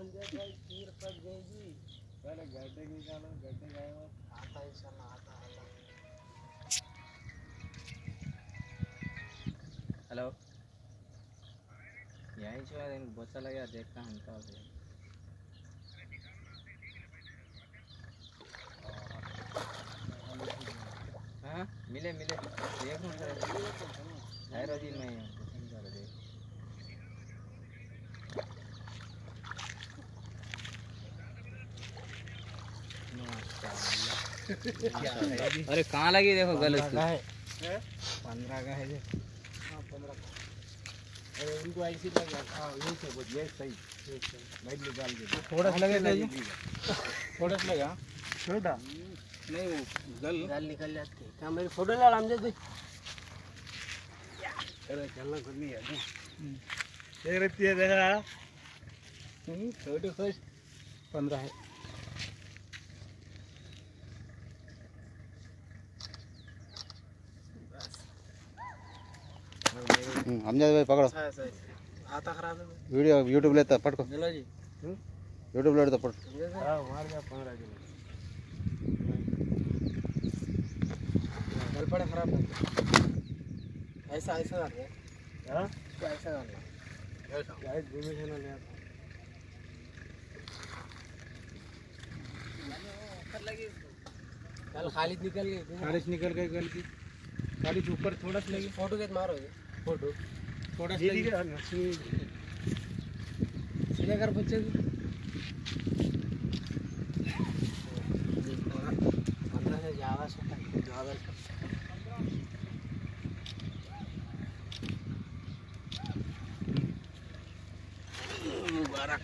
खीर पक जाएगी। पहले गड्ढे निकालो गड्ढे गायब आता है आता है। हेलो। यहीं लगा देखता हूँ तो अभी हाँ मिले मिले। देख हूँ है रोजी मैं कर देख अरे कहाँ लगी देखो गलत पंद्रह का है। ये। हाँ अरे उनको ऐसी लगा हाँ यही से बोल ये सही। भाई निकाल के। थोड़ा सा लगे तो थोड़ा सा लगा छोटा? नहीं वो गल। गल निकल जाती है। क्या मेरी फ़ोटो ला रामजद भाई अरे चलना कुछ नहीं है। एक रहती है देखा? छोटे फ़र्स्ट पंद्रह है। हम अमजद भाई पकड़ो आता खराब है वीडियो YouTube लेता पटको YouTube लेता पट गलपड़े खराब है ऐसा ऐसा डाल ऐसा कल खालिद निकल गए खालिद निकल गई गलती गल की ऊपर थोड़ा सा लगी। फ़ोटो के मारो फ़ोटो। थोड़ा सा लगी। सीधे कर बच्चे पंद्रह से ज़्यादा छोटा ज़्यादा मुबारक।